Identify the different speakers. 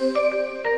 Speaker 1: Música